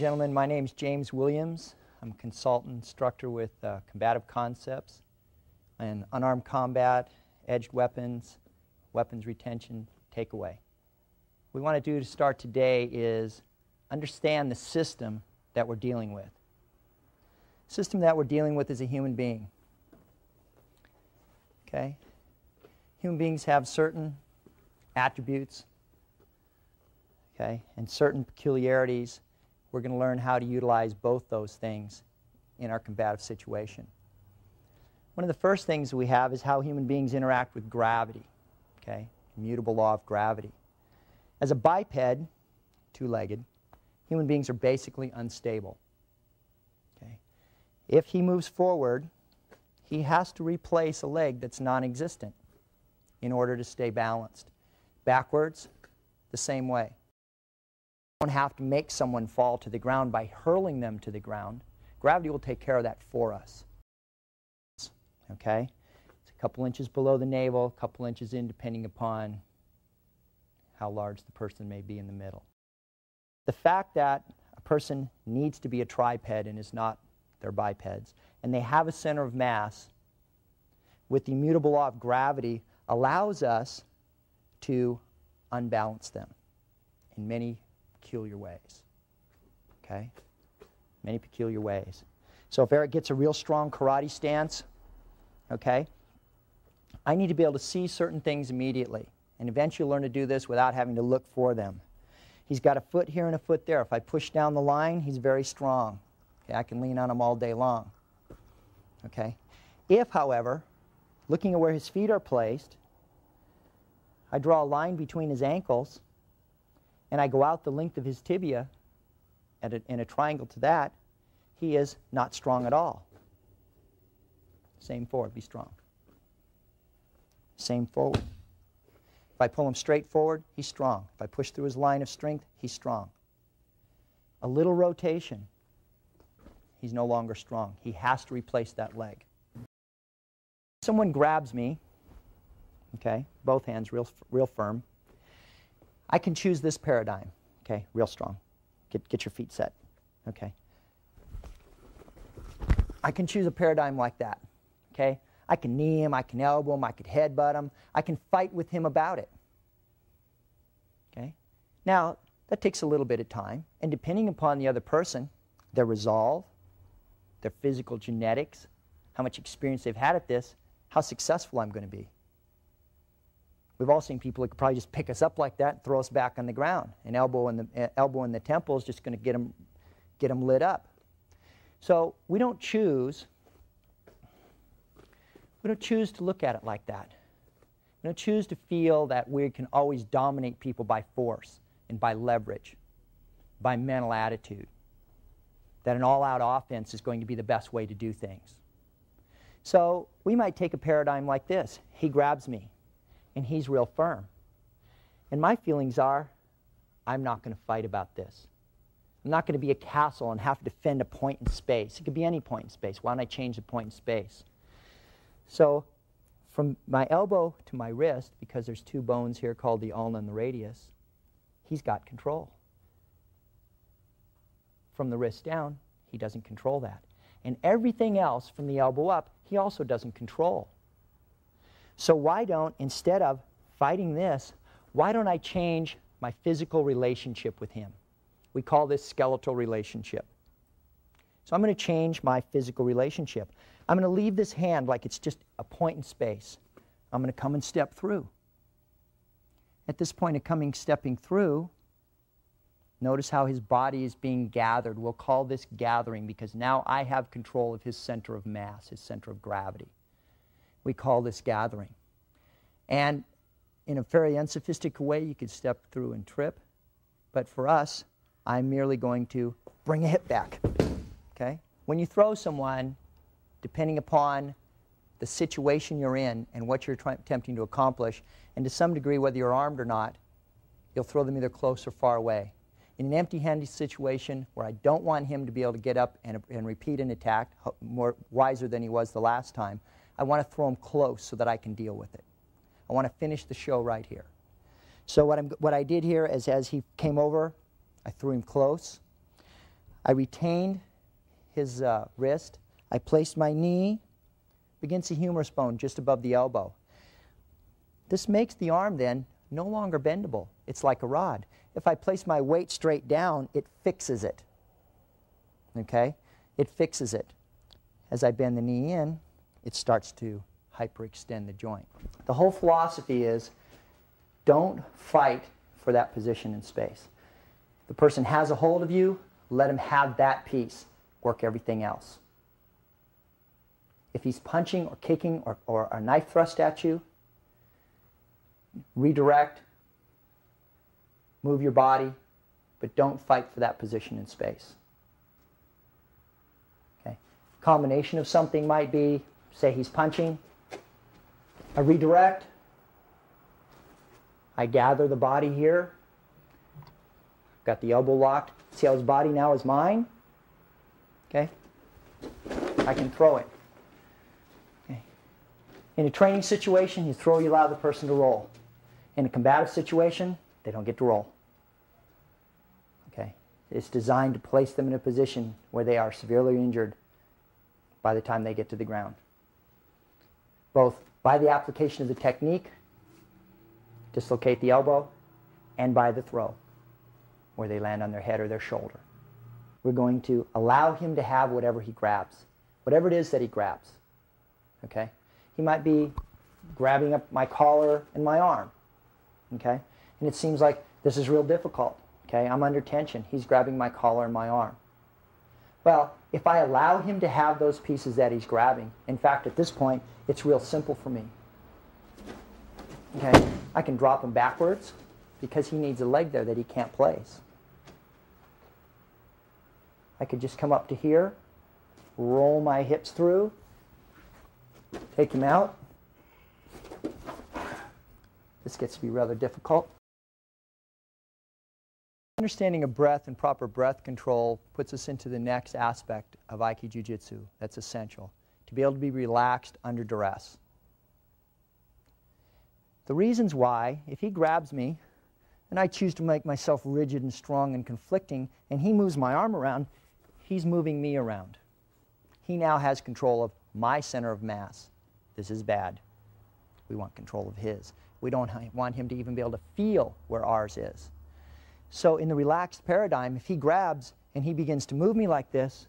Gentlemen, my name is James Williams. I'm a consultant instructor with uh, Combative Concepts and unarmed combat, edged weapons, weapons retention, takeaway. What we want to do to start today is understand the system that we're dealing with. The system that we're dealing with is a human being. Okay? Human beings have certain attributes, okay, and certain peculiarities. We're going to learn how to utilize both those things in our combative situation. One of the first things we have is how human beings interact with gravity, okay, immutable law of gravity. As a biped, two-legged, human beings are basically unstable. Okay? If he moves forward, he has to replace a leg that's non-existent in order to stay balanced. Backwards, the same way. Don't have to make someone fall to the ground by hurling them to the ground. Gravity will take care of that for us. Okay? It's a couple inches below the navel, a couple inches in depending upon how large the person may be in the middle. The fact that a person needs to be a triped and is not their bipeds, and they have a center of mass with the immutable law of gravity allows us to unbalance them in many peculiar ways. Okay? Many peculiar ways. So if Eric gets a real strong karate stance, okay, I need to be able to see certain things immediately and eventually learn to do this without having to look for them. He's got a foot here and a foot there. If I push down the line, he's very strong. Okay, I can lean on him all day long. Okay? If, however, looking at where his feet are placed, I draw a line between his ankles and I go out the length of his tibia a, in a triangle to that, he is not strong at all. Same forward, be strong. Same forward. If I pull him straight forward, he's strong. If I push through his line of strength, he's strong. A little rotation, he's no longer strong. He has to replace that leg. Someone grabs me, okay, both hands real, real firm. I can choose this paradigm, okay, real strong. Get, get your feet set, okay. I can choose a paradigm like that, okay. I can knee him, I can elbow him, I could headbutt him, I can fight with him about it. Okay? Now, that takes a little bit of time, and depending upon the other person, their resolve, their physical genetics, how much experience they've had at this, how successful I'm going to be. We've all seen people that could probably just pick us up like that and throw us back on the ground. An elbow in the, uh, elbow in the temple is just going to get them, get them lit up. So we don't choose. We don't choose to look at it like that. We don't choose to feel that we can always dominate people by force and by leverage, by mental attitude. That an all out offense is going to be the best way to do things. So we might take a paradigm like this He grabs me and he's real firm. And my feelings are, I'm not going to fight about this. I'm not going to be a castle and have to defend a point in space. It could be any point in space. Why don't I change the point in space? So from my elbow to my wrist, because there's two bones here called the ulna and the radius, he's got control. From the wrist down, he doesn't control that. And everything else from the elbow up, he also doesn't control. So why don't, instead of fighting this, why don't I change my physical relationship with him? We call this skeletal relationship. So I'm going to change my physical relationship. I'm going to leave this hand like it's just a point in space. I'm going to come and step through. At this point of coming, stepping through, notice how his body is being gathered. We'll call this gathering because now I have control of his center of mass, his center of gravity we call this gathering. And in a very unsophisticated way, you could step through and trip. But for us, I'm merely going to bring a hip back. Okay? When you throw someone, depending upon the situation you're in and what you're try- attempting to accomplish, and to some degree, whether you're armed or not, you'll throw them either close or far away. In an empty handed situation where I don't want him to be able to get up and, and repeat an attack, more wiser than he was the last time, I want to throw him close so that I can deal with it. I want to finish the show right here. So what, what I did here is as he came over, I threw him close. I retained his uh, wrist. I placed my knee against the humerus bone just above the elbow. This makes the arm then no longer bendable. It's like a rod. If I place my weight straight down, it fixes it. Okay? It fixes it. As I bend the knee in, it starts to hyperextend the joint. The whole philosophy is don't fight for that position in space. The person has a hold of you, let him have that piece. Work everything else. If he's punching or kicking or, or a knife thrust at you, redirect, move your body, but don't fight for that position in space. Okay. Combination of something might be, say he's punching, I redirect, I gather the body here, got the elbow locked, see how his body now is mine? Okay? I can throw it. Okay. In a training situation, you throw, you allow the person to roll. In a combative situation, they don't get to roll. Okay? It's designed to place them in a position where they are severely injured by the time they get to the ground. Both by the application of the technique, dislocate the elbow, and by the throw, where they land on their head or their shoulder. We're going to allow him to have whatever he grabs, whatever it is that he grabs. Okay? He might be grabbing up my collar and my arm. Okay? And it seems like this is real difficult. Okay? I'm under tension. He's grabbing my collar and my arm. Well, if I allow him to have those pieces that he's grabbing, in fact, at this point, it's real simple for me. Okay? I can drop him backwards because he needs a leg there that he can't place. I could just come up to here, roll my hips through, take him out. This gets to be rather difficult. Understanding of breath and proper breath control puts us into the next aspect of Aiki Jiu-Jitsu that's essential, to be able to be relaxed under duress. The reasons why, if he grabs me and I choose to make myself rigid and strong and conflicting, and he moves my arm around, he's moving me around. He now has control of my center of mass. This is bad. We want control of his. We don't want him to even be able to feel where ours is. So in the relaxed paradigm, if he grabs and he begins to move me like this,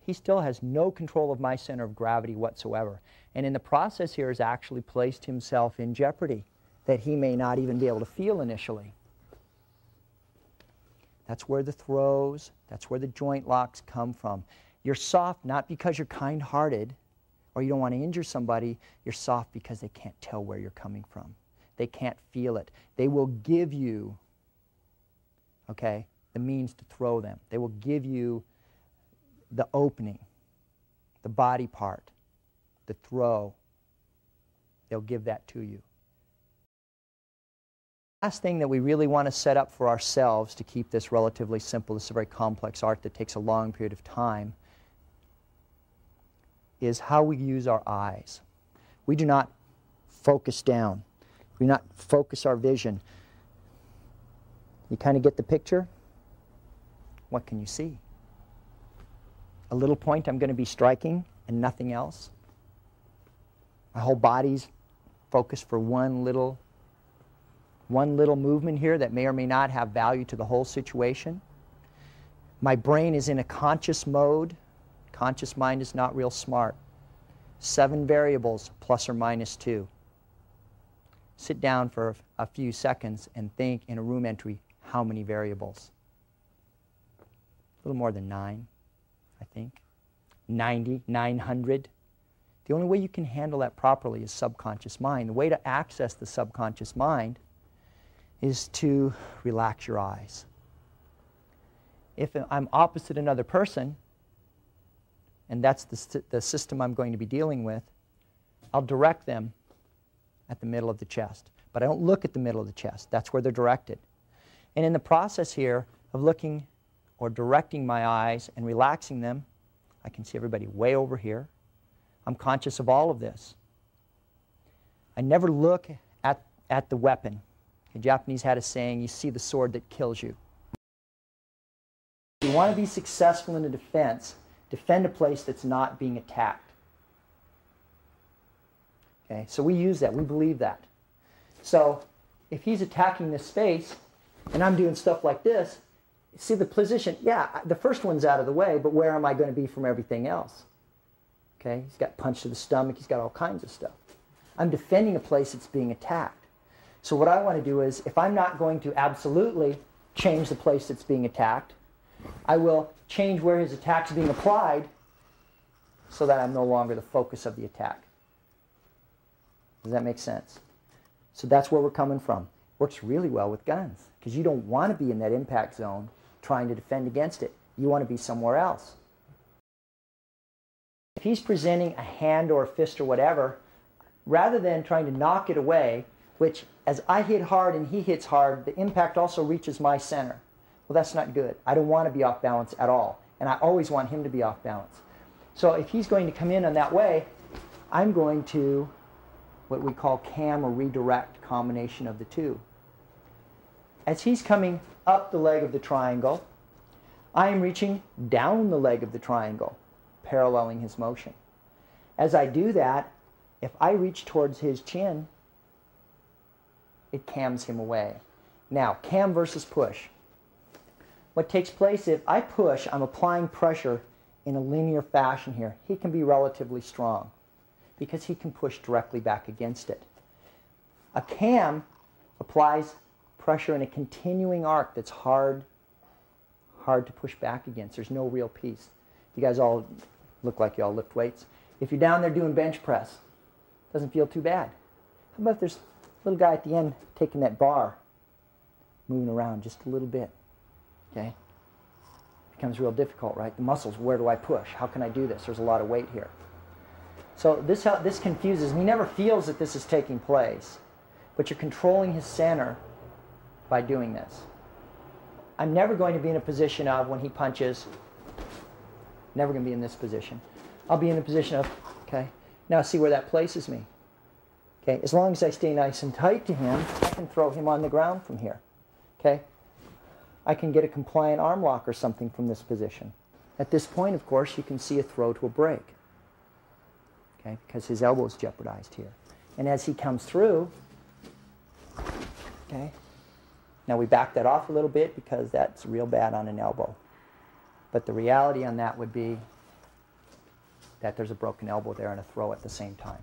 he still has no control of my center of gravity whatsoever. And in the process here has actually placed himself in jeopardy that he may not even be able to feel initially. That's where the throws, that's where the joint locks come from. You're soft not because you're kind-hearted or you don't want to injure somebody. You're soft because they can't tell where you're coming from. They can't feel it. They will give you okay, the means to throw them. They will give you the opening, the body part, the throw. They'll give that to you. Last thing that we really want to set up for ourselves to keep this relatively simple, this is a very complex art that takes a long period of time, is how we use our eyes. We do not focus down. We do not focus our vision. You kind of get the picture? What can you see? A little point I'm going to be striking and nothing else. My whole body's focused for one little one little movement here that may or may not have value to the whole situation. My brain is in a conscious mode. Conscious mind is not real smart. Seven variables plus or minus two. Sit down for a few seconds and think in a room entry how many variables? A little more than nine, I think. 90, 900. The only way you can handle that properly is subconscious mind. The way to access the subconscious mind is to relax your eyes. If I'm opposite another person, and that's the, the system I'm going to be dealing with, I'll direct them at the middle of the chest. But I don't look at the middle of the chest. That's where they're directed. And in the process here of looking or directing my eyes and relaxing them, I can see everybody way over here. I'm conscious of all of this. I never look at, at the weapon. The Japanese had a saying, you see the sword that kills you. If you want to be successful in a defense, defend a place that's not being attacked. Okay, so we use that. We believe that. So if he's attacking this space and I'm doing stuff like this, see the position, yeah, the first one's out of the way, but where am I going to be from everything else? Okay, he's got punch to the stomach, he's got all kinds of stuff. I'm defending a place that's being attacked. So what I want to do is, if I'm not going to absolutely change the place that's being attacked, I will change where his attack's being applied so that I'm no longer the focus of the attack. Does that make sense? So that's where we're coming from. Works really well with guns because you don't want to be in that impact zone trying to defend against it. You want to be somewhere else. If he's presenting a hand or a fist or whatever, rather than trying to knock it away, which as I hit hard and he hits hard, the impact also reaches my center. Well, that's not good. I don't want to be off balance at all. And I always want him to be off balance. So if he's going to come in on that way, I'm going to what we call cam or redirect combination of the two. As he's coming up the leg of the triangle, I am reaching down the leg of the triangle, paralleling his motion. As I do that, if I reach towards his chin, it cams him away. Now, cam versus push. What takes place if I push, I'm applying pressure in a linear fashion here. He can be relatively strong because he can push directly back against it. A cam applies pressure in a continuing arc that's hard, hard to push back against. There's no real peace. You guys all look like you all lift weights. If you're down there doing bench press, doesn't feel too bad. How about if there's a little guy at the end taking that bar, moving around just a little bit, okay? Becomes real difficult, right? The muscles, where do I push? How can I do this? There's a lot of weight here. So this, this confuses him. He never feels that this is taking place, but you're controlling his center by doing this. I'm never going to be in a position of, when he punches, never going to be in this position. I'll be in a position of, okay, now see where that places me. Okay, as long as I stay nice and tight to him, I can throw him on the ground from here. Okay, I can get a compliant arm lock or something from this position. At this point, of course, you can see a throw to a break okay, because his elbow is jeopardized here. And as he comes through, okay, now we back that off a little bit because that's real bad on an elbow. But the reality on that would be that there's a broken elbow there and a throw at the same time.